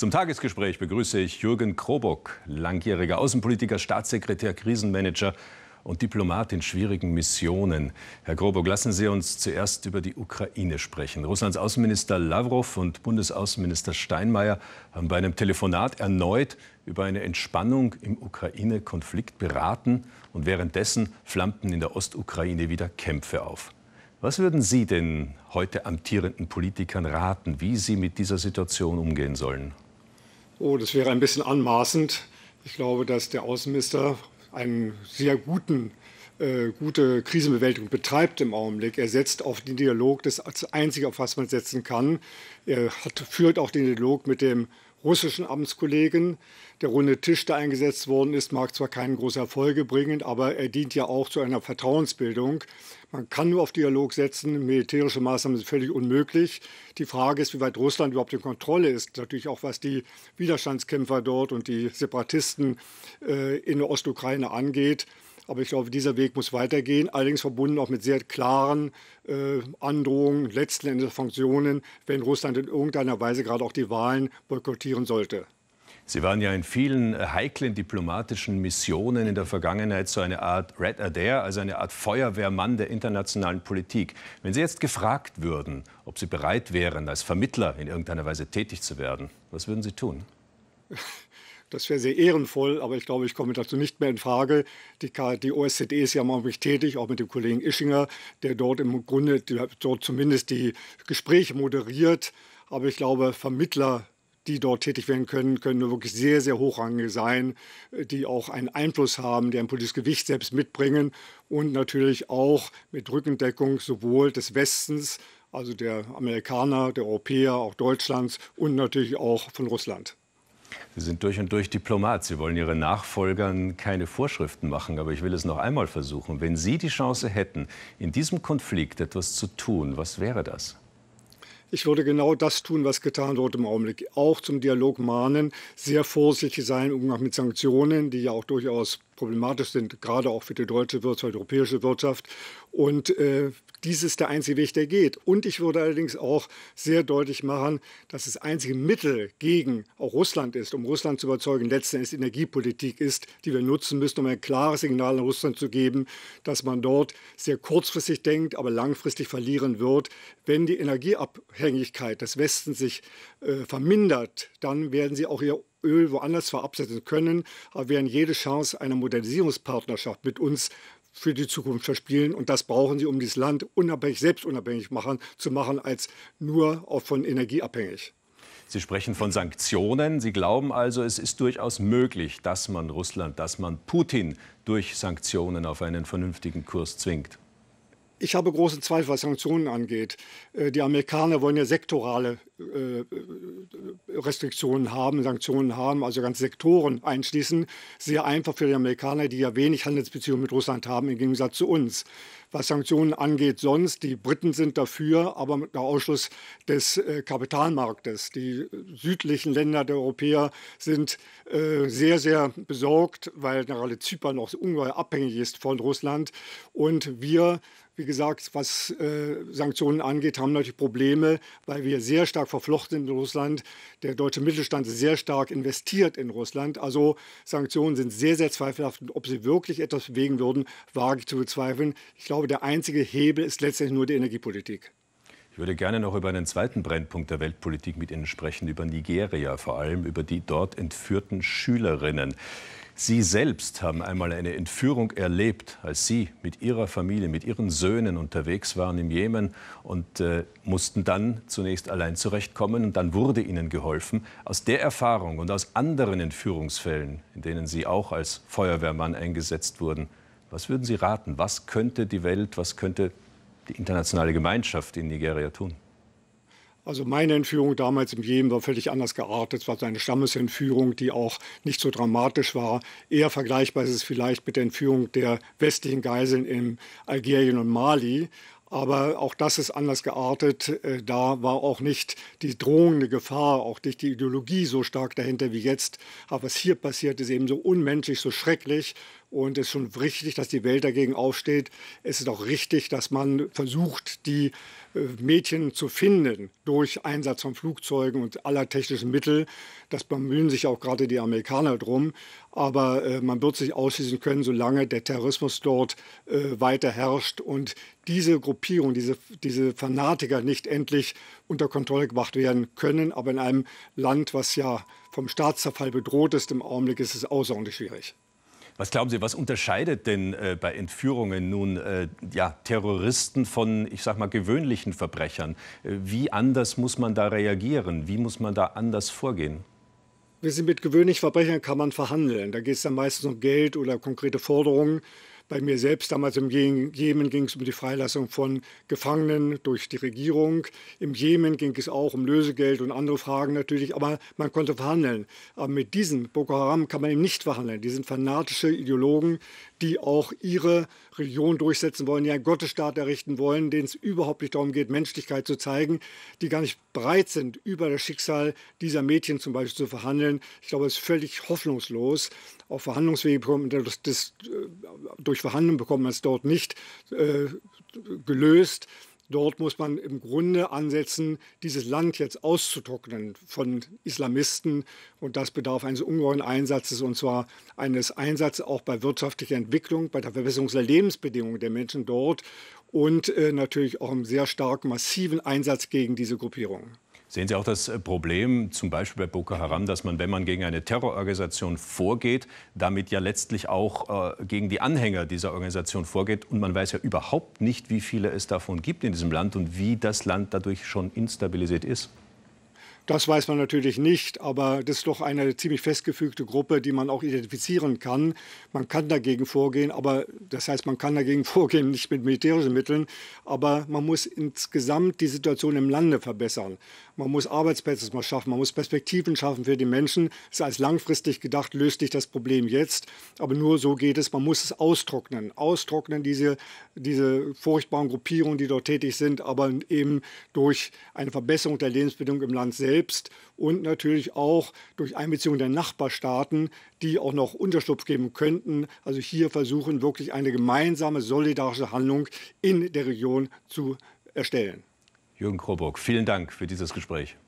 Zum Tagesgespräch begrüße ich Jürgen Krobock, langjähriger Außenpolitiker, Staatssekretär, Krisenmanager und Diplomat in schwierigen Missionen. Herr Krobock, lassen Sie uns zuerst über die Ukraine sprechen. Russlands Außenminister Lavrov und Bundesaußenminister Steinmeier haben bei einem Telefonat erneut über eine Entspannung im Ukraine-Konflikt beraten und währenddessen flammten in der Ostukraine wieder Kämpfe auf. Was würden Sie den heute amtierenden Politikern raten, wie sie mit dieser Situation umgehen sollen? Oh, das wäre ein bisschen anmaßend. Ich glaube, dass der Außenminister einen sehr guten äh, gute Krisenbewältigung betreibt im Augenblick. Er setzt auf den Dialog, das als Einzige, auf was man setzen kann. Er hat, führt auch den Dialog mit dem russischen Amtskollegen. Der runde Tisch, der eingesetzt worden ist, mag zwar keine großen Erfolge bringen, aber er dient ja auch zu einer Vertrauensbildung. Man kann nur auf Dialog setzen. Militärische Maßnahmen sind völlig unmöglich. Die Frage ist, wie weit Russland überhaupt in Kontrolle ist. Natürlich auch, was die Widerstandskämpfer dort und die Separatisten äh, in der Ostukraine angeht. Aber ich glaube, dieser Weg muss weitergehen, allerdings verbunden auch mit sehr klaren äh, Androhungen, letzten Endes Funktionen, wenn Russland in irgendeiner Weise gerade auch die Wahlen boykottieren sollte. Sie waren ja in vielen äh, heiklen diplomatischen Missionen in der Vergangenheit so eine Art Red Adair, also eine Art Feuerwehrmann der internationalen Politik. Wenn Sie jetzt gefragt würden, ob Sie bereit wären, als Vermittler in irgendeiner Weise tätig zu werden, was würden Sie tun? Das wäre sehr ehrenvoll, aber ich glaube, ich komme dazu nicht mehr in Frage. Die, die OSZE ist ja mal tätig, auch mit dem Kollegen Ischinger, der dort im Grunde dort zumindest die Gespräche moderiert. Aber ich glaube, Vermittler die dort tätig werden können, können nur wirklich sehr, sehr hochrangig sein, die auch einen Einfluss haben, die ein politisches Gewicht selbst mitbringen und natürlich auch mit Rückendeckung sowohl des Westens, also der Amerikaner, der Europäer, auch Deutschlands und natürlich auch von Russland. Sie sind durch und durch Diplomat. Sie wollen Ihren Nachfolgern keine Vorschriften machen. Aber ich will es noch einmal versuchen. Wenn Sie die Chance hätten, in diesem Konflikt etwas zu tun, was wäre das? Ich würde genau das tun, was getan wird im Augenblick. Auch zum Dialog mahnen, sehr vorsichtig sein im Umgang mit Sanktionen, die ja auch durchaus problematisch sind, gerade auch für die deutsche Wirtschaft, die europäische Wirtschaft. Und äh, dies ist der einzige Weg, der geht. Und ich würde allerdings auch sehr deutlich machen, dass das einzige Mittel gegen auch Russland ist, um Russland zu überzeugen, letzten Endes Energiepolitik ist, die wir nutzen müssen, um ein klares Signal an Russland zu geben, dass man dort sehr kurzfristig denkt, aber langfristig verlieren wird. Wenn die Energieabhängigkeit des Westens sich äh, vermindert, dann werden sie auch ihr Öl woanders zwar absetzen können, aber werden jede Chance einer Modernisierungspartnerschaft mit uns für die Zukunft verspielen. Und das brauchen sie, um dieses Land unabhängig, selbst unabhängig machen, zu machen, als nur auch von Energie abhängig. Sie sprechen von Sanktionen. Sie glauben also, es ist durchaus möglich, dass man Russland, dass man Putin durch Sanktionen auf einen vernünftigen Kurs zwingt. Ich habe große Zweifel, was Sanktionen angeht. Äh, die Amerikaner wollen ja sektorale äh, Restriktionen haben, Sanktionen haben, also ganze Sektoren einschließen. Sehr einfach für die Amerikaner, die ja wenig Handelsbeziehungen mit Russland haben, im Gegensatz zu uns. Was Sanktionen angeht, sonst, die Briten sind dafür, aber mit der Ausschluss des äh, Kapitalmarktes. Die südlichen Länder der Europäer sind äh, sehr, sehr besorgt, weil gerade Zypern noch ungeheuer abhängig ist von Russland. Und wir wie gesagt, was äh, Sanktionen angeht, haben natürlich Probleme, weil wir sehr stark verflochten sind in Russland. Der deutsche Mittelstand ist sehr stark investiert in Russland. Also Sanktionen sind sehr, sehr zweifelhaft. Und ob sie wirklich etwas bewegen würden, wage ich zu bezweifeln. Ich glaube, der einzige Hebel ist letztendlich nur die Energiepolitik. Ich würde gerne noch über einen zweiten Brennpunkt der Weltpolitik mit Ihnen sprechen, über Nigeria, vor allem über die dort entführten Schülerinnen. Sie selbst haben einmal eine Entführung erlebt, als Sie mit Ihrer Familie, mit Ihren Söhnen unterwegs waren im Jemen und äh, mussten dann zunächst allein zurechtkommen und dann wurde Ihnen geholfen. Aus der Erfahrung und aus anderen Entführungsfällen, in denen Sie auch als Feuerwehrmann eingesetzt wurden, was würden Sie raten? Was könnte die Welt, was könnte die internationale Gemeinschaft in Nigeria tun? Also meine Entführung damals im Jemen war völlig anders geartet. Es war eine Stammesentführung, die auch nicht so dramatisch war. Eher vergleichbar ist es vielleicht mit der Entführung der westlichen Geiseln in Algerien und Mali. Aber auch das ist anders geartet. Äh, da war auch nicht die drohende Gefahr, auch nicht die Ideologie so stark dahinter wie jetzt. Aber was hier passiert, ist eben so unmenschlich, so schrecklich. Und es ist schon richtig, dass die Welt dagegen aufsteht. Es ist auch richtig, dass man versucht, die äh, Mädchen zu finden durch Einsatz von Flugzeugen und aller technischen Mittel. Das bemühen sich auch gerade die Amerikaner drum. Aber äh, man wird sich ausschließen können, solange der Terrorismus dort äh, weiter herrscht und diese Gruppierung, diese, diese Fanatiker nicht endlich unter Kontrolle gebracht werden können. Aber in einem Land, was ja vom Staatszerfall bedroht ist im Augenblick, ist es außerordentlich schwierig. Was glauben Sie, was unterscheidet denn äh, bei Entführungen nun äh, ja, Terroristen von, ich sag mal, gewöhnlichen Verbrechern? Äh, wie anders muss man da reagieren? Wie muss man da anders vorgehen? Wir sind mit gewöhnlichen Verbrechern kann man verhandeln. Da geht es dann meistens um Geld oder konkrete Forderungen. Bei mir selbst damals im Jemen ging es um die Freilassung von Gefangenen durch die Regierung. Im Jemen ging es auch um Lösegeld und andere Fragen natürlich, aber man konnte verhandeln. Aber mit diesen Boko Haram kann man eben nicht verhandeln. Die sind fanatische Ideologen, die auch ihre Religion durchsetzen wollen, die einen Gottesstaat errichten wollen, denen es überhaupt nicht darum geht, Menschlichkeit zu zeigen, die gar nicht bereit sind, über das Schicksal dieser Mädchen zum Beispiel zu verhandeln. Ich glaube, es ist völlig hoffnungslos auf Verhandlungswege bekommen. Das, das, äh, durch Verhandeln bekommt man es dort nicht äh, gelöst. Dort muss man im Grunde ansetzen, dieses Land jetzt auszutrocknen von Islamisten. Und das bedarf eines ungeheuren Einsatzes, und zwar eines Einsatzes auch bei wirtschaftlicher Entwicklung, bei der Verbesserung der Lebensbedingungen der Menschen dort und äh, natürlich auch einem sehr starken, massiven Einsatz gegen diese Gruppierungen. Sehen Sie auch das äh, Problem, zum Beispiel bei Boko Haram, dass man, wenn man gegen eine Terrororganisation vorgeht, damit ja letztlich auch äh, gegen die Anhänger dieser Organisation vorgeht und man weiß ja überhaupt nicht, wie viele es davon gibt in diesem Land und wie das Land dadurch schon instabilisiert ist? Das weiß man natürlich nicht, aber das ist doch eine ziemlich festgefügte Gruppe, die man auch identifizieren kann. Man kann dagegen vorgehen, aber das heißt, man kann dagegen vorgehen, nicht mit militärischen Mitteln, aber man muss insgesamt die Situation im Lande verbessern. Man muss Arbeitsplätze mal schaffen, man muss Perspektiven schaffen für die Menschen. Das ist als langfristig gedacht, löst sich das Problem jetzt, aber nur so geht es. Man muss es austrocknen, austrocknen diese, diese furchtbaren Gruppierungen, die dort tätig sind, aber eben durch eine Verbesserung der Lebensbedingungen im Land selbst und natürlich auch durch Einbeziehung der Nachbarstaaten, die auch noch Unterschlupf geben könnten. Also hier versuchen wirklich eine gemeinsame solidarische Handlung in der Region zu erstellen. Jürgen Kroburg, vielen Dank für dieses Gespräch.